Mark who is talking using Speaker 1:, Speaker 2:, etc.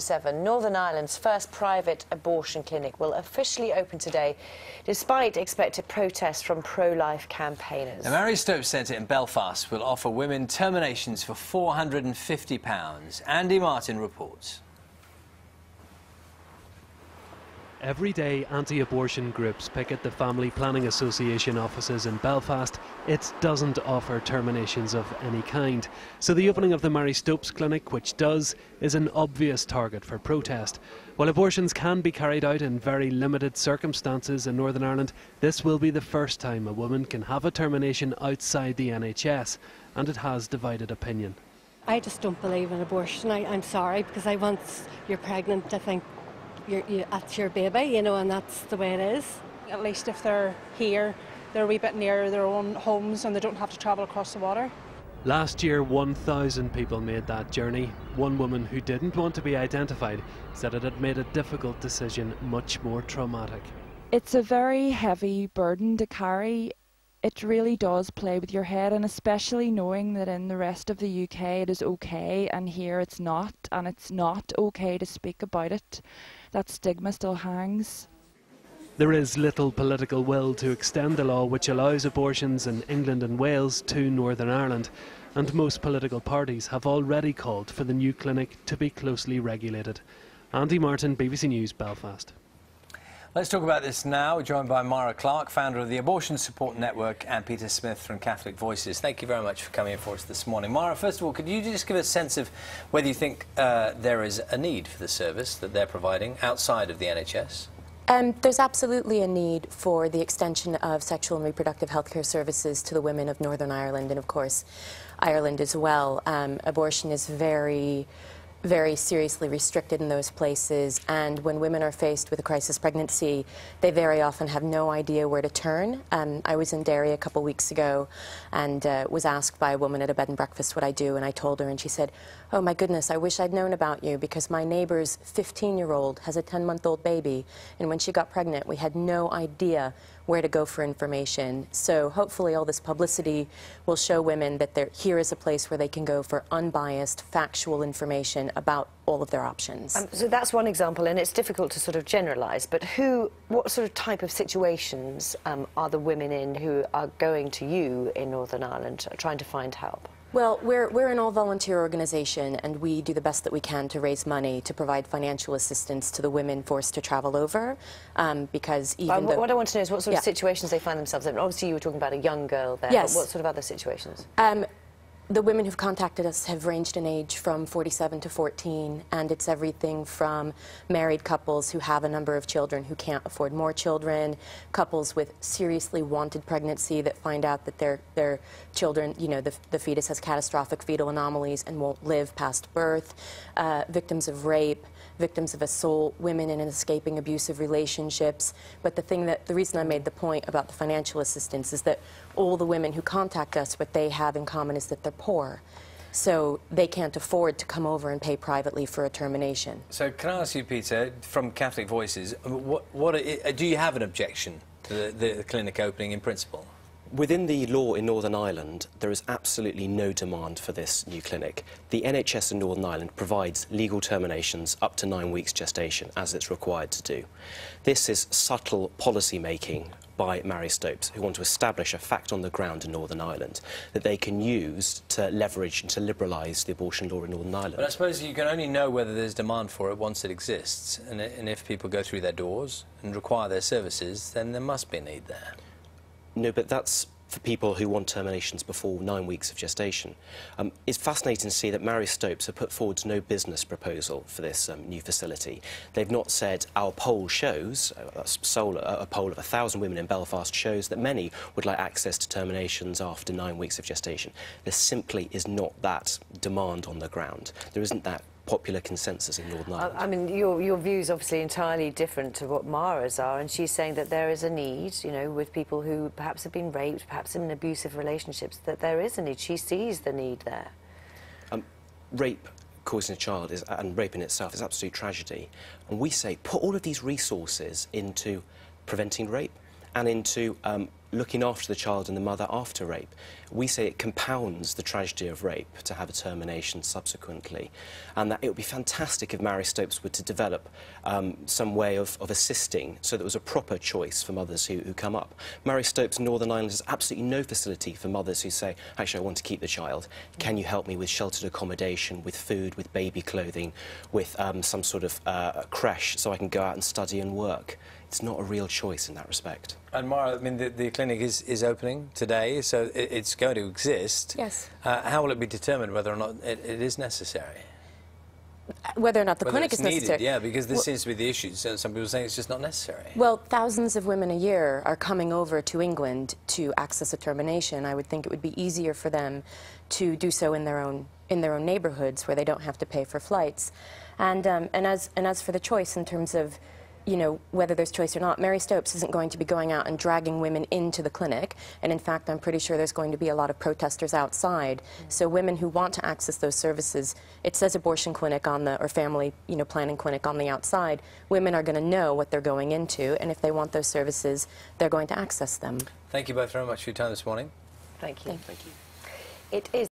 Speaker 1: Seven, Northern Ireland's first private abortion clinic will officially open today, despite expected protests from pro-life campaigners.
Speaker 2: The Marie Stopes Centre in Belfast will offer women terminations for £450. Andy Martin reports.
Speaker 3: Every day, anti abortion groups picket the Family Planning Association offices in Belfast. It doesn't offer terminations of any kind. So, the opening of the Marie Stopes Clinic, which does, is an obvious target for protest. While abortions can be carried out in very limited circumstances in Northern Ireland, this will be the first time a woman can have a termination outside the NHS, and it has divided opinion.
Speaker 4: I just don't believe in abortion. I, am sorry because I once you're pregnant, I think you're, you, that's your baby, you know, and that's the way it is.
Speaker 5: At least if they're here, they're a wee bit near their own homes and they don't have to travel across the water.
Speaker 3: Last year, 1,000 people made that journey. One woman who didn't want to be identified said it had made a difficult decision much more traumatic.
Speaker 6: It's a very heavy burden to carry. It really does play with your head, and especially knowing that in the rest of the UK it is okay, and here it's not, and it's not okay to speak about it that stigma still hangs.
Speaker 3: There is little political will to extend the law which allows abortions in England and Wales to Northern Ireland, and most political parties have already called for the new clinic to be closely regulated. Andy Martin, BBC News, Belfast.
Speaker 2: Let's talk about this now. We're joined by Mara Clarke, founder of the Abortion Support Network, and Peter Smith from Catholic Voices. Thank you very much for coming in for us this morning. Mara, first of all, could you just give a sense of whether you think uh, there is a need for the service that they're providing outside of the NHS?
Speaker 7: Um, there's absolutely a need for the extension of sexual and reproductive healthcare services to the women of Northern Ireland and, of course, Ireland as well. Um, abortion is very very seriously restricted in those places. And when women are faced with a crisis pregnancy, they very often have no idea where to turn. Um, I was in Derry a couple weeks ago and uh, was asked by a woman at a bed and breakfast what I do. And I told her, and she said, Oh my goodness, I wish I'd known about you because my neighbor's 15 year old has a 10 month old baby. And when she got pregnant, we had no idea where to go for information. So hopefully all this publicity will show women that here is a place where they can go for unbiased, factual information about all of their options. Um,
Speaker 1: so that's one example, and it's difficult to sort of generalise, but who, what sort of type of situations um, are the women in who are going to you in Northern Ireland trying to find help?
Speaker 7: Well, we're, we're an all-volunteer organization, and we do the best that we can to raise money to provide financial assistance to the women forced to travel over, um, because even
Speaker 1: What I want to know is what sort yeah. of situations they find themselves in. Obviously, you were talking about a young girl there,
Speaker 7: yes.
Speaker 1: what sort of other situations?
Speaker 7: Um, the women who've contacted us have ranged in age from 47 to 14, and it's everything from married couples who have a number of children who can't afford more children, couples with seriously wanted pregnancy that find out that their, their children, you know, the, the fetus has catastrophic fetal anomalies and won't live past birth, uh, victims of rape, victims of assault, women in escaping abusive relationships. But the thing that, the reason I made the point about the financial assistance is that all the women who contact us, what they have in common is that they're poor. So they can't afford to come over and pay privately for a termination.
Speaker 2: So can I ask you, Peter, from Catholic Voices, what, what do you have an objection to the, the clinic opening in principle?
Speaker 8: Within the law in Northern Ireland, there is absolutely no demand for this new clinic. The NHS in Northern Ireland provides legal terminations up to nine weeks gestation, as it's required to do. This is subtle policy making by Marie Stopes, who want to establish a fact on the ground in Northern Ireland that they can use to leverage and to liberalise the abortion law in Northern Ireland.
Speaker 2: But I suppose you can only know whether there's demand for it once it exists, and, if people go through their doors and require their services, then there must be a need there.
Speaker 8: No, but that's for people who want terminations before nine weeks of gestation. Um, it's fascinating to see that Marie Stopes have put forward no business proposal for this um, new facility. They've not said our poll shows, uh, a, a poll of a thousand women in Belfast shows that many would like access to terminations after nine weeks of gestation. There simply is not that demand on the ground. There isn't that popular consensus in Northern Ireland.
Speaker 1: I, mean, your, your view is obviously entirely different to what Mara's are, and she's saying that there is a need, you know, with people who perhaps have been raped, perhaps in abusive relationships, that there is a need. She sees the need there.
Speaker 8: Um, rape causing a child is, and rape in itself is absolute tragedy. And we say put all of these resources into preventing rape and into um, looking after the child and the mother after rape. We say it compounds the tragedy of rape to have a termination subsequently, and that it would be fantastic if Marie Stopes were to develop um, some way of, of assisting so that was a proper choice for mothers who, who come up. Marie Stopes Northern Ireland has absolutely no facility for mothers who say, actually, I want to keep the child. Can you help me with sheltered accommodation, with food, with baby clothing, with um, some sort of uh, creche so I can go out and study and work? It's not a real choice in that respect.
Speaker 2: And Mara, I mean, the, the clinic is, is opening today, so it, it's going to exist.
Speaker 7: Yes.
Speaker 2: Uh, how will it be determined whether or not it, it is necessary?
Speaker 7: Whether or not the
Speaker 2: Whether
Speaker 7: clinic
Speaker 2: it's
Speaker 7: is
Speaker 2: needed,
Speaker 7: necessary.
Speaker 2: yeah, because this
Speaker 7: Well-
Speaker 2: seems to be the issue. So some people are saying it's just not necessary.
Speaker 7: Well, thousands of women a year are coming over to England to access a termination. I would think it would be easier for them to do so in their own in their own neighborhoods where they don't have to pay for flights. And um, and as and as for the choice in terms of you know, whether there's choice or not, Marie Stopes isn't going to be going out and dragging women into the clinic. And in fact, I'm pretty sure there's going to be a lot of protesters outside. Mm-hmm. So women who want to access those services, it says abortion clinic on the, or family, you know, planning clinic on the outside. Women are going to know what they're going into. And if they want those services, they're going to access them.
Speaker 2: Thank you both very much for your time this morning.
Speaker 1: Thank you.
Speaker 7: Thank you.
Speaker 1: It is.